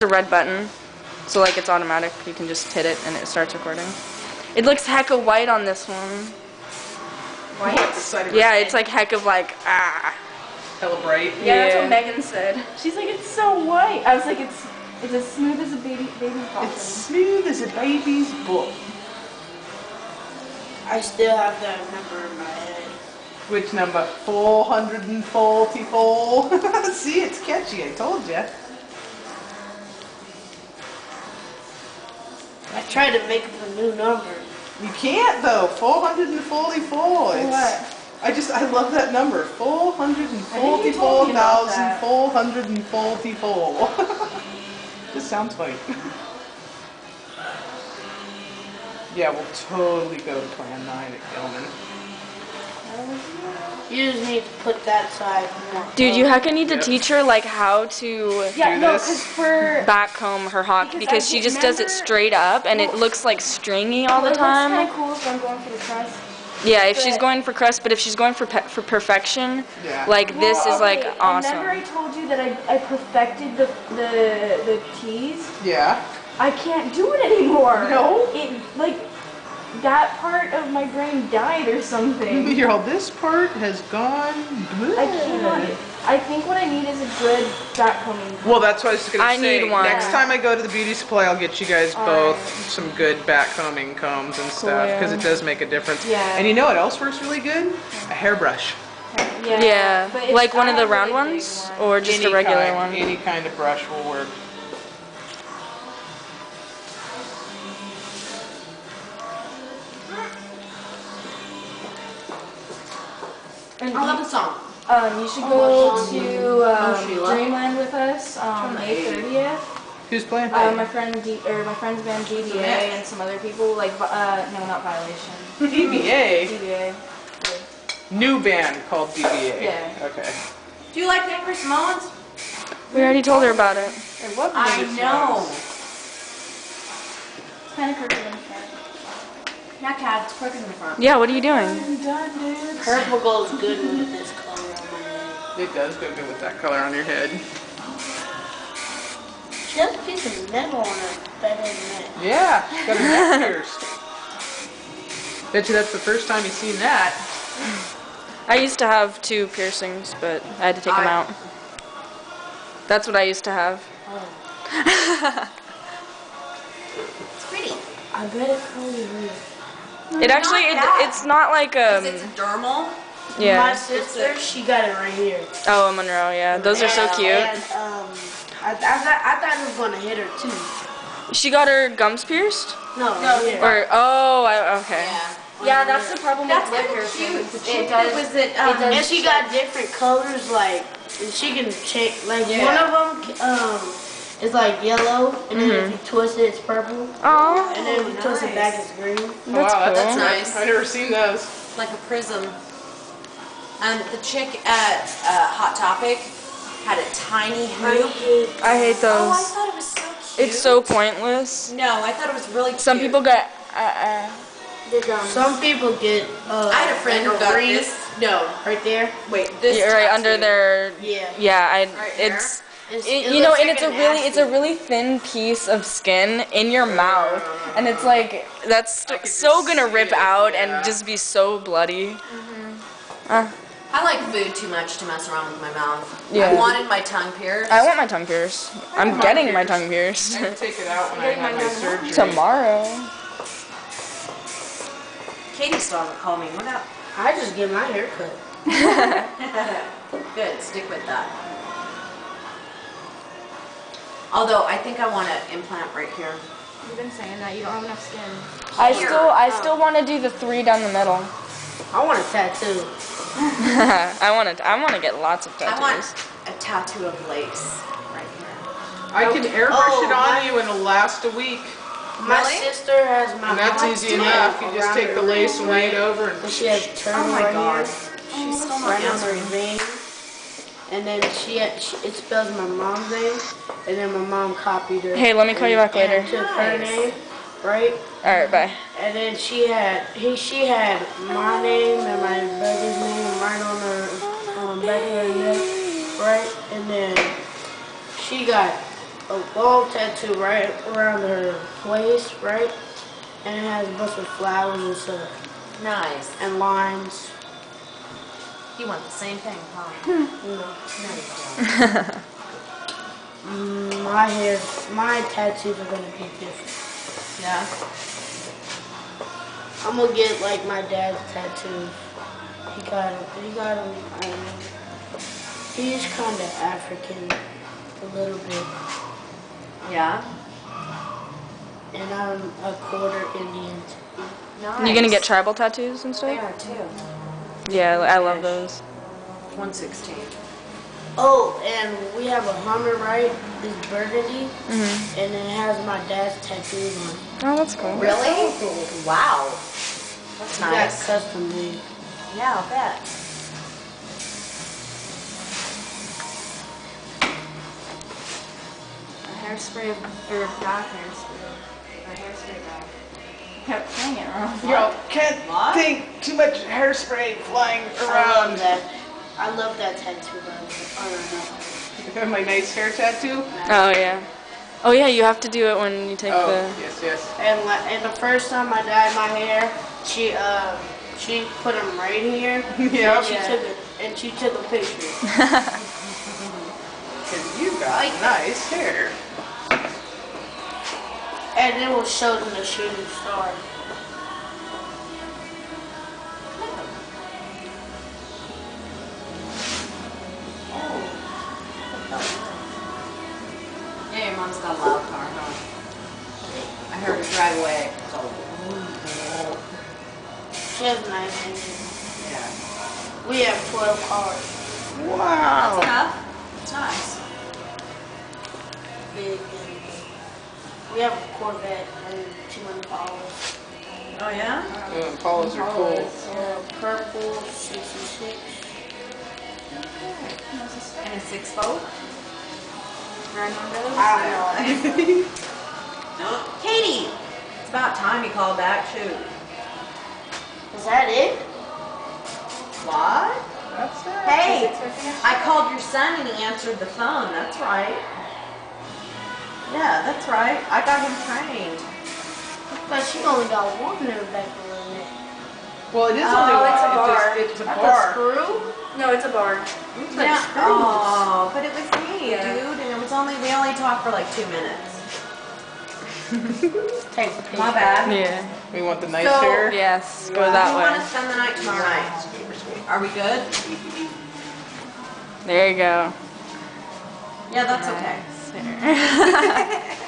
a red button, so like it's automatic. You can just hit it and it starts recording. It looks hecka white on this one. What, the side of her Yeah, it's like heck of like ah. hella bright. Yeah, that's what Megan said. She's like, it's so white. I was like, it's it's as smooth as a baby baby coffin. It's smooth as a baby's butt. I still have that number in my head. Which number? 444. See, it's catchy. I told you. I tried to make up a new number. You can't though. 444. It's, What? I just I love that number. I think you told me about that. 444,444. Just sounds funny. yeah, we'll totally go to Plan 9 at Gilman. You just need to put that side more. Dude, you hecka need to Yep. teach her like how to Yeah, Do no, this. 'cause for backcomb her hawk Because because she just does it straight up and it looks like stringy all the It looks kind time. of cool if I'm going for the crust. Yeah, if she's going for crust, but if she's going for pe- for perfection, Yeah. like this Well, is like okay, Remember I awesome. told you that I, I perfected the the the teas? Yeah. I can't do it anymore. No? It like that part of my brain died or something. Here, all this part has gone. Blue. I cannot. I think what I need is a good backcombing. Well, that's what I was gonna I say. need one. Next time I go to the beauty supply, I'll get you guys All both right. some good backcombing combs and stuff because it does make a difference. Yeah. And you know what else works really good? A hairbrush. Yeah. Yeah, but like one of the round really ones ones. or just any a regular kind, one. Any kind of brush will work. And I love the song. Um, you should Oh, go to um, Oh, Dreamland with us on May 30th. Who's playing? Uh, my friend D- or my friend's band DBA and some other people like uh no not Violation DBA. DBA. New band called DBA. Yeah. Okay. Do you like Neighbor Simone's? We already told her about it. I love I Neighbor know. Kind of crooked in the front. Yeah, Cat, it's crooked in the front. Yeah, what are you doing? I'm done, dude. Purple goes good with this color on my head. It does go good with that color on your head. She has a piece of metal on her better neck. Yeah, got her neck pierced. Bet you that's the first time you've seen that. I used to have two piercings, but I had to take them out. That's what I used to have. Oh. It's pretty. I bet it probably hurt. It actually, it, it's not like um, it's dermal. Yeah. My yeah. sister, she got it right here. Oh, a Monroe, yeah. Those are so cute. And, um, I, I, thought, I thought it was gonna hit her too. She got her gums pierced, No, No, right here. or oh, I, okay. Yeah. Yeah, that's the problem That's with kind lip of piercing. It It does. Was it, it um, does- And she got different colors, like, and she can change, like, Yeah. one of them, um, is like yellow, and then Mm-hmm. if you twist it, it's purple, Oh, and then if you twist it back, it's green. that's wow, cool. That's nice. I've never seen those. like a prism. And the chick at uh, Hot Topic had a tiny hoop. I hate those. Oh, I thought it was so cute. It's so pointless. No, I thought it was really cute. Some people get. Uh, uh, Some people get, uh, I had a friend who like got this. No, right there. wait, this. yeah, right under tattoo. their. Yeah. Yeah, I. Right here? It's. It's, It, it you know, looks and like it's a an really, it's a really thin piece of skin in your mouth, and it's like that's so gonna rip it, out yeah. and just be so bloody. Uh, I like food too much to mess around with my mouth. Yeah. I wanted my tongue pierced. I want my tongue pierced. I'm mine getting my tongue pierced I take it out when I have my surgery. tomorrow. Katie still hasn't called me. What up? I just get my hair cut. Good, stick with that. Although I think I want to implant right here. You've been saying that you don't have enough skin. I Here. still, I oh. still want to do the three down the middle. I want a tattoo. I want to, I want to get lots of I want tattoos. a tattoo of lace right here. I can airbrush Oh, it on my- you and it'll last a week. My Really? sister has my And that's easy enough. You just take the lace and lay it over and And she has turn Oh my right god. here, She's still not right answering. vein. And then she, had, she it spells my mom's name, and then my mom copied her. Hey, let me call you back later. Took her name, right? All right, bye. And then she had he she had my name and my brother's name right on her on the back of her neck, right? And then she got a ball tattoo right around her waist, right? And it has a bunch of flowers and stuff, Nice. and lines. You want the same thing, huh? You know. No. Mm, my hair, my tattoos are gonna be different. Yeah. I'm gonna get like my dad's tattoos. He got him. He got him. I. He's kind of African, a little bit, Yeah. and I'm a quarter Indian. too. Nice. You gonna get tribal tattoos and They stuff? are too. Yeah, I love those. 116. Oh, and we have a Hummer, right? It's burgundy, Mhm. and it has my dad's tattoos on it. Oh, that's cool. Really? Wow. That's He got nice. custom made. Yeah, I'll bet. A hairspray or not hairspray. A hairspray guy. Kept saying it wrong. Yo, can't What? think too much hairspray flying around. I love that. I love that tattoo, by the way. I don't know. My nice hair tattoo. Oh yeah. Oh yeah, you have to do it when you take Oh, the. yes, yes. And and the first time I dyed my hair, she uh she put them right here. Yeah. And she took it and she took a picture. Because you got nice hair. And then we'll show them the shooting star. Oh. Yeah, your mom's got a loud car, huh? I heard her drive away. She has a nice engine. Yeah. We have 12 cars. Wow. Enough. It's nice. Big engine. We have a Corvette and two Impalas. Oh, yeah? Oh, Impalas are cool. Uh, purple 66. And a six fold? I don't know. Katie! It's about time you called back. too. Is that it? What? That's it. Hey, I called your son and he answered the phone. That's right. Yeah, that's right. I got him trained. But she only got one in the back of the neck. Well, it is Oh, only one. it's a bar. just, it's a That's a screw? No, it's a bar. Looks like Yeah. screws. Oh, but it was me, Yeah. dude, and it was only we only talked for like two minutes. Take a picture. My bad. Yeah. We want the nice So- hair. Yes, go we that want way. to spend the night tomorrow night. Are we good? There you go. Yeah, that's okay. There.